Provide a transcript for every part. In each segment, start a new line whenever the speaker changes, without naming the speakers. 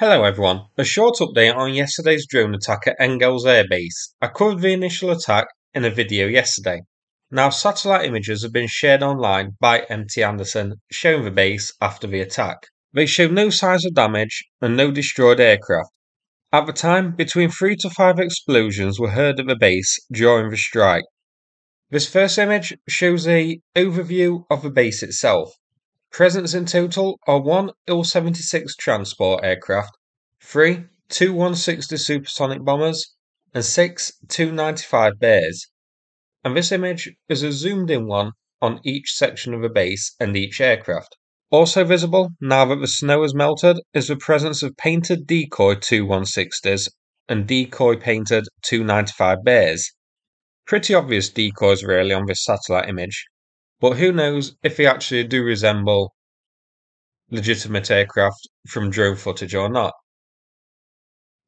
Hello everyone, a short update on yesterday's drone attack at Engels Air Base. I covered the initial attack in a video yesterday. Now satellite images have been shared online by MT Anderson showing the base after the attack. They show no signs of damage and no destroyed aircraft. At the time, between 3 to 5 explosions were heard at the base during the strike. This first image shows a overview of the base itself. Presents in total are one Il-76 transport aircraft, three Tu-160 supersonic bombers, and six Tu-95 Bears. And this image is a zoomed in one on each section of the base and each aircraft. Also visible, now that the snow has melted, is the presence of painted decoy Tu-160s and decoy painted Tu-95 Bears. Pretty obvious decoys really on this satellite image, but who knows if they actually do resemble legitimate aircraft from drone footage or not.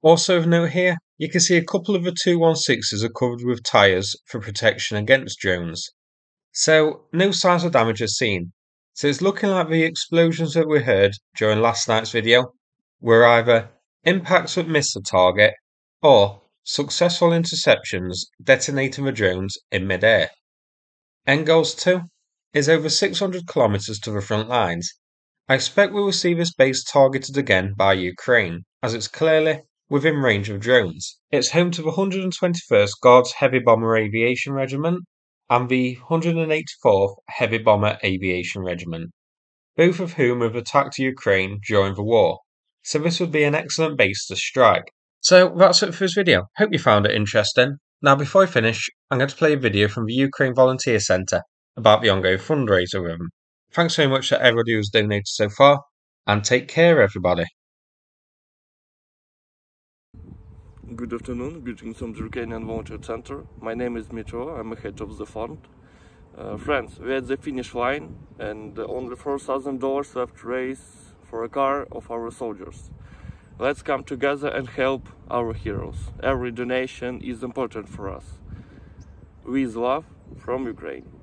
Also of note here, you can see a couple of the Tu-160s are covered with tyres for protection against drones. So, no signs of damage are seen. So it's looking like the explosions that we heard during last night's video were either impacts that missed the target or successful interceptions detonating the drones in midair. Engels 2 is over 600 kilometers to the front lines. I expect we will see this base targeted again by Ukraine, as it's clearly within range of drones. It's home to the 121st Guards Heavy Bomber Aviation Regiment and the 184th Heavy Bomber Aviation Regiment, both of whom have attacked Ukraine during the war, so this would be an excellent base to strike. So that's it for this video. Hope you found it interesting. Now before I finish, I'm going to play a video from the Ukraine Volunteer Centre about the ongoing fundraiser with them. Thanks very much to everybody who's donated so far, and take care everybody.
Good afternoon, greetings from the Ukrainian Volunteer Center. My name is Mitro, I'm a head of the fund. Uh, friends, we're at the finish line and only $4,000 left to raise for a car of our soldiers. Let's come together and help our heroes. Every donation is important for us. With love from Ukraine.